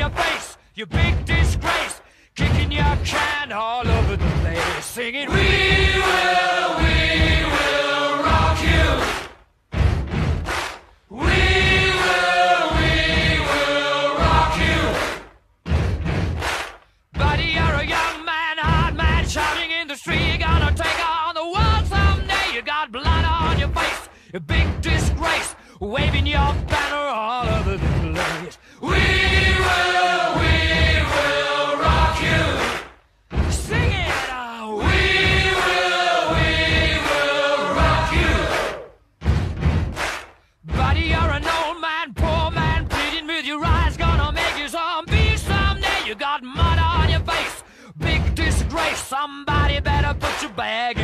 your face, you big disgrace. Kicking your can all over the place, singing, We will, we will rock you. We will, we will rock you, buddy. You're a young man, hot man, shouting in the street, gonna take on the world someday. You got blood on your face, your big disgrace, waving your banner all over the place. We Somebody better put your bag